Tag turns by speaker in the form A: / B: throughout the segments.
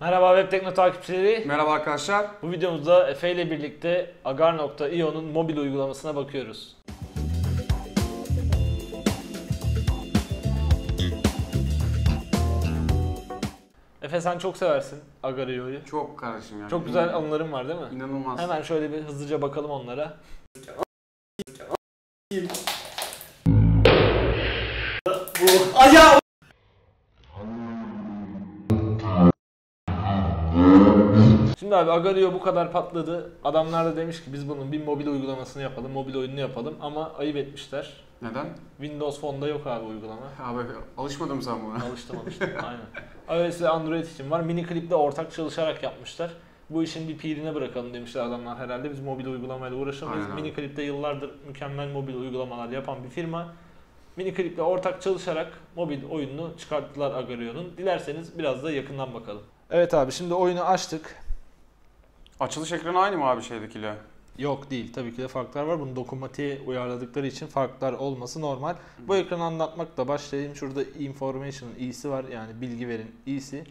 A: Merhaba Web Tekno takipçileri.
B: Merhaba arkadaşlar.
A: Bu videomuzda Efe ile birlikte Agar.io'nun mobil uygulamasına bakıyoruz. Efe sen çok seversin Agar.io'yu.
B: Çok kardeşim yani.
A: Çok güzel anıların var değil mi?
B: İnanılmaz.
A: Hemen şöyle bir hızlıca bakalım onlara. Şimdi abi Agario bu kadar patladı. Adamlar da demiş ki biz bunun bir mobil uygulamasını yapalım, mobil oyununu yapalım ama ayıp etmişler.
B: Neden?
A: Windows Phone'da yok abi uygulama.
B: Abi alışmadım sen buna.
A: Alıştım alıştım aynen. iOS ve Android için var. Mini Clip'le ortak çalışarak yapmışlar. Bu işin bir pirine bırakalım demişler adamlar herhalde. Biz mobil uygulamayla uğraşamayız.
B: Aynen.
A: Mini Clip'te yıllardır mükemmel mobil uygulamalar yapan bir firma. Mini Clip'le ortak çalışarak mobil oyununu çıkarttılar Agario'nun. Dilerseniz biraz da yakından bakalım. Evet abi şimdi oyunu açtık.
B: Açılış ekranı aynı mı abi şeydekiyle?
A: Yok değil. Tabii ki de farklar var. Bunu dokunmatiğe uyarladıkları için farklar olması normal. Bu ekranı anlatmakla başlayayım. Şurada information'ın i'si var. Yani bilgi verin i'si.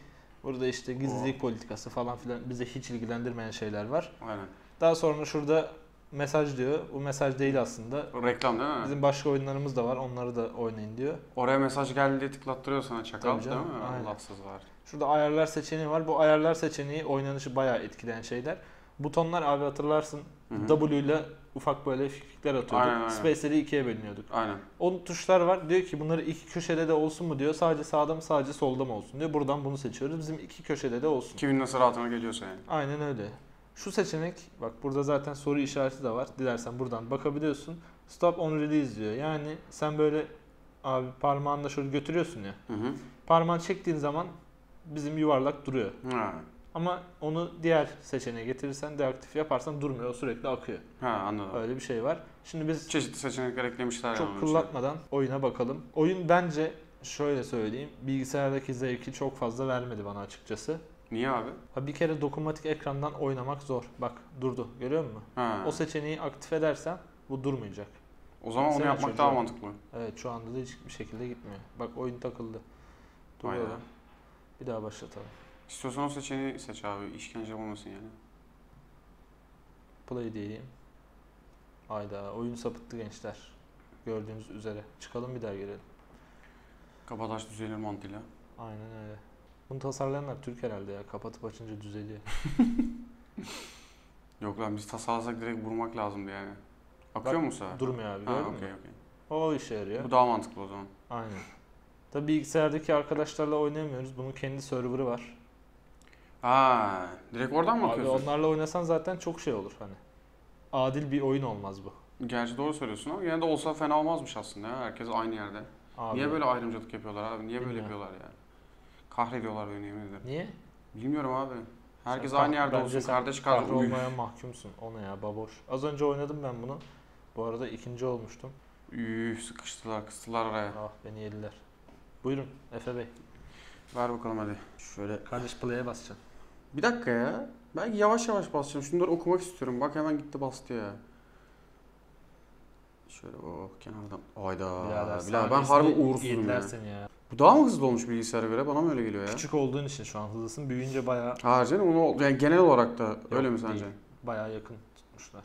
A: Burada işte gizlilik politikası falan filan bize hiç ilgilendirmeyen şeyler var.
B: Aynen.
A: Daha sonra şurada mesaj diyor. Bu mesaj değil aslında.
B: Reklam değil mi?
A: Bizim başka oyunlarımız da var. Onları da oynayın diyor.
B: Oraya mesaj geldi diye tıklattırıyor sana çakal
A: Tabii canım,
B: değil mi?
A: aynen.
B: Allahsız var.
A: Şurada ayarlar seçeneği var. Bu ayarlar seçeneği oynanışı bayağı etkileyen şeyler. Butonlar abi hatırlarsın
B: Hı hı.
A: W ile ufak böyle fikirler atıyorduk.
B: Aynen, aynen.
A: Space'leri ikiye bölünüyorduk.
B: Aynen.
A: O tuşlar var. Diyor ki bunları iki köşede de olsun mu diyor. Sadece sağda mı sadece solda mı olsun diyor. Buradan bunu seçiyoruz. Bizim iki köşede de olsun.
B: Kimin nasıl rahatına geliyorsa yani.
A: Aynen öyle. Şu seçenek bak burada zaten soru işareti de var. Dilersen buradan bakabiliyorsun. Stop on release diyor. Yani sen böyle abi parmağınla şöyle götürüyorsun ya.
B: Hı hı.
A: Parmağını çektiğin zaman bizim yuvarlak duruyor.
B: Ha.
A: Ama onu diğer seçeneğe getirirsen deaktif yaparsan durmuyor. O sürekli akıyor.
B: ha anladım.
A: Öyle bir şey var. Şimdi biz
B: Çeşitli seçenekler eklemişler yani
A: çok
B: onun içine.
A: kıllatmadan oyuna bakalım. Oyun bence şöyle söyleyeyim. Bilgisayardaki zevki çok fazla vermedi bana açıkçası.
B: Niye abi?
A: Ha bir kere dokunmatik ekrandan oynamak zor. Bak durdu. Görüyor musun?
B: Ha.
A: O seçeneği aktif edersen bu durmayacak.
B: O zaman onu
A: Sen
B: yapmak
A: çocuğa-
B: daha mantıklı.
A: Evet şu anda da hiçbir şekilde gitmiyor. Bak oyun takıldı. Duralım. Bir daha başlatalım.
B: İstiyorsan o seçeneği seç abi. İşkence olmasın yani.
A: Play diyeyim. Hayda oyun sapıttı gençler. Gördüğünüz üzere. Çıkalım bir daha girelim.
B: Kabataş düzelir mantığıyla.
A: Aynen öyle. Bunu tasarlayanlar Türk herhalde ya. Kapatıp açınca düzeliyor.
B: Yok lan biz tasarlasak direkt vurmak lazımdı yani. Akıyor
A: Bak,
B: mu sağa?
A: Durmuyor abi
B: Ha
A: gördün
B: okey
A: mü?
B: okey.
A: O işe yarıyor.
B: Bu daha mantıklı o zaman.
A: Aynen. Tabi bilgisayardaki arkadaşlarla oynayamıyoruz. Bunun kendi serverı var.
B: Aa, direkt oradan mı
A: Abi
B: akıyorsun?
A: onlarla oynasan zaten çok şey olur hani. Adil bir oyun olmaz bu.
B: Gerçi doğru söylüyorsun ama yine de olsa fena olmazmış aslında ya. Herkes aynı yerde.
A: Abi,
B: Niye böyle ayrımcılık yapıyorlar abi? Niye böyle
A: Bilmiyorum.
B: yapıyorlar ya? Kahrediyorlar beni yemin ederim.
A: Niye?
B: Bilmiyorum abi. Herkes
A: Sen
B: aynı
A: kah-
B: yerde
A: bence
B: olsun.
A: sen
B: Kardeş. Üf.
A: olmaya mahkumsun. O ne ya baboş. Az önce oynadım ben bunu. Bu arada ikinci olmuştum.
B: Üf, sıkıştılar, kıstılar araya.
A: Ah beni yediler. Buyurun Efe Bey.
B: Ver bakalım hadi. Şöyle.
A: Kardeş play'e basacaksın.
B: Bir dakika ya. Belki yavaş yavaş basacağım. Şunları okumak istiyorum. Bak hemen gitti bastı ya. Şöyle o kenardan. Ayda.
A: Birader,
B: Birader, ben harbi uğursuzum ya.
A: seni ya.
B: Bu daha mı hızlı olmuş bilgisayara göre? Bana mı öyle geliyor ya?
A: Küçük olduğun için şu an hızlısın. Büyüyünce bayağı
B: Hayır canım onu yani genel olarak da öyle mi
A: değil.
B: sence?
A: bayağı yakın tutmuşlar.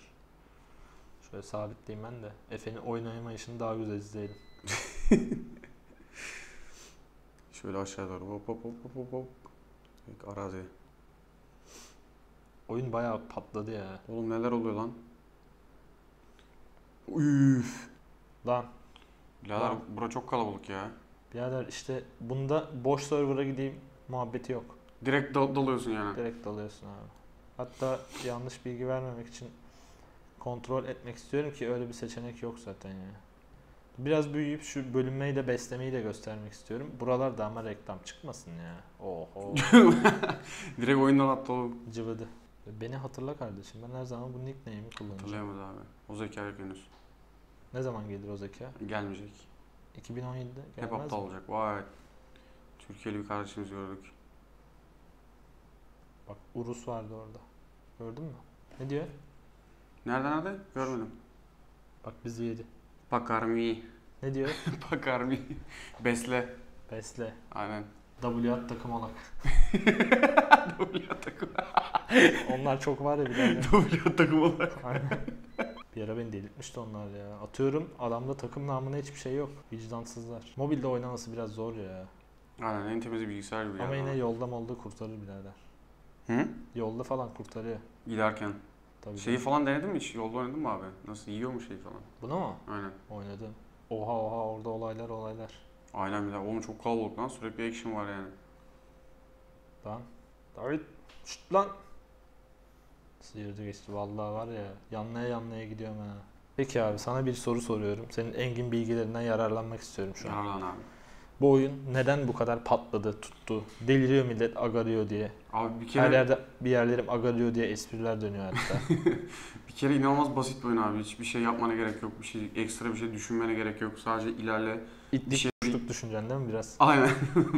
A: Şöyle sabitleyeyim ben de. Efe'nin oynayamayışını daha güzel izleyelim.
B: Şöyle aşağı doğru hop hop hop hop hop Arazi.
A: Oyun bayağı patladı ya.
B: Oğlum neler oluyor lan? Üf.
A: Lan
B: Birader bura çok kalabalık ya.
A: birader işte bunda boş server'a gideyim muhabbeti yok.
B: Direkt dal- dalıyorsun yani.
A: Direkt dalıyorsun abi. Hatta yanlış bilgi vermemek için kontrol etmek istiyorum ki öyle bir seçenek yok zaten ya. Biraz büyüyüp şu bölünmeyi de beslemeyi de göstermek istiyorum. Buralarda ama reklam çıkmasın ya. Oho
B: Direkt oyundan attı oğlum.
A: cıvıdı. Beni hatırla kardeşim. Ben her zaman bu nickname'i kullanacağım.
B: Hatırlayamadı abi. O zeka yok henüz.
A: Ne zaman gelir o zeka?
B: Gelmeyecek.
A: 2017'de
B: Hep
A: gelmez
B: aptal
A: mi?
B: olacak. Vay. Türkiye'li bir kardeşimiz gördük.
A: Bak Urus vardı orada. Gördün mü? Ne diyor?
B: Nerede nerede? Görmedim.
A: Bak bizi yedi.
B: Pakarmi.
A: Ne diyor?
B: Pakarmi. Besle.
A: Besle.
B: Aynen.
A: W at takım olak. Onlar çok var ya birader.
B: Dublet takım olarak.
A: Aynen. Bir ara beni delirtmişti onlar ya. Atıyorum adamda takım namına hiçbir şey yok. Vicdansızlar. Mobilde oynaması biraz zor ya.
B: Aynen en temiz bilgisayar gibi
A: Ama
B: ya.
A: yine yolda molda kurtarır birader.
B: Hı?
A: Yolda falan kurtarıyor.
B: Giderken.
A: Tabii.
B: Şeyi falan denedin mi hiç? Yolda oynadın mı abi? Nasıl yiyor mu şeyi falan?
A: Bunu mu?
B: Aynen.
A: Oynadım. Oha oha orada olaylar olaylar.
B: Aynen bir de. Oğlum çok kalabalık lan. Sürekli action var yani.
A: Lan. David. Şşt lan. Sıyırdı geçti. Vallahi var ya yanlaya yanlaya gidiyorum ha. Peki abi sana bir soru soruyorum. Senin engin bilgilerinden yararlanmak istiyorum şu an.
B: Yararlan abi.
A: Bu oyun neden bu kadar patladı, tuttu? Deliriyor millet agarıyor diye.
B: Abi bir
A: Her
B: kere
A: yerde bir yerlerim agarıyor diye espriler dönüyor hatta.
B: bir kere inanılmaz basit bir oyun abi. Hiçbir şey yapmana gerek yok. Bir şey ekstra bir şey düşünmene gerek yok. Sadece ilerle. Bir
A: İtlik
B: şey
A: kuşluk düşüneceksin değil mi biraz?
B: Aynen.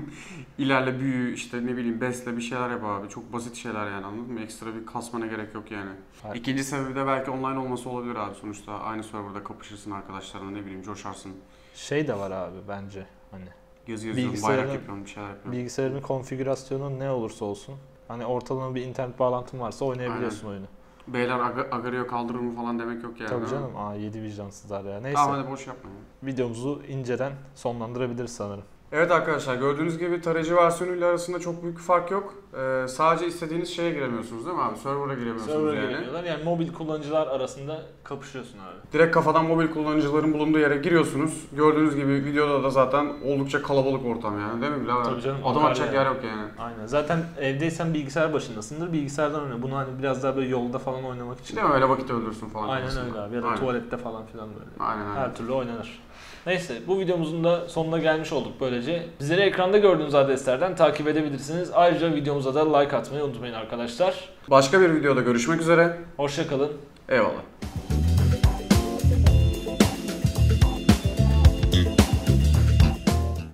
B: ilerle büyü işte ne bileyim besle bir şeyler yap abi. Çok basit şeyler yani anladın mı? Ekstra bir kasmana gerek yok yani.
A: Hayır.
B: İkinci sebebi de belki online olması olabilir abi. Sonuçta aynı serverda kapışırsın arkadaşlarına ne bileyim coşarsın.
A: Şey de var abi bence hani
B: Yazı yazıyorum,
A: Bilgisayarın-
B: bayrak yapıyorum, bir şeyler yapıyorum.
A: bilgisayarın konfigürasyonu ne olursa olsun hani ortalama bir internet bağlantın varsa oynayabiliyorsun oyunu.
B: Beyler aga- Agario kaldırır mı falan demek yok yani.
A: Tabii canım. Aa 7 vicdansızlar ya. Neyse.
B: Tamam hadi boş yapma. ya.
A: Videomuzu inceden sonlandırabiliriz sanırım.
B: Evet arkadaşlar gördüğünüz gibi tarayıcı versiyonuyla arasında çok büyük bir fark yok. Ee, sadece istediğiniz şeye giremiyorsunuz değil mi abi? Server'a giremiyorsunuz yani.
A: Yani mobil kullanıcılar arasında kapışıyorsun abi.
B: Direkt kafadan mobil kullanıcıların bulunduğu yere giriyorsunuz. Gördüğünüz gibi videoda da zaten oldukça kalabalık ortam yani değil mi abi?
A: Tabii canım, akar
B: atacak yer yok yani.
A: Aynen. Zaten evdeysen bilgisayar başındasındır. Bilgisayardan oyna. Bunu hani biraz daha böyle yolda falan oynamak için.
B: Değil mi? Öyle vakit öldürsün falan.
A: Aynen
B: kafasında.
A: öyle abi. Ya da
B: Aynen.
A: tuvalette falan filan böyle.
B: Aynen aynen.
A: Her türlü oynanır. Neyse bu videomuzun da sonuna gelmiş olduk böylece. Bizleri ekranda gördüğünüz adreslerden takip edebilirsiniz. Ayrıca videomuza da like atmayı unutmayın arkadaşlar.
B: Başka bir videoda görüşmek üzere.
A: Hoşçakalın.
B: Eyvallah.